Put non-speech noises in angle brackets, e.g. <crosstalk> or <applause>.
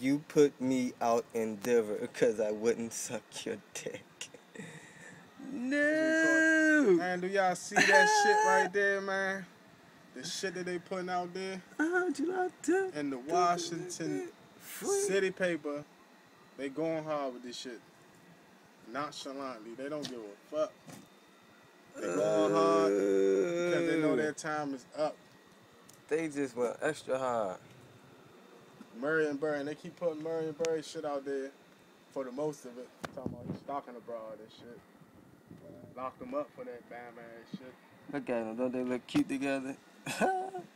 you put me out in Denver because I wouldn't suck your dick. No. Man, do y'all see that shit right there, man? The shit that they putting out there How'd you like to? in the Washington City paper. They going hard with this shit. Nonchalantly, they don't give a fuck. They going hard because they know their time is up. They just went extra hard. Murray and Bird, they keep putting Marion Barry shit out there for the most of it. Talking about stalking abroad and shit. Locked them up for that bam ass shit. Look at them. Don't they look cute together? <laughs>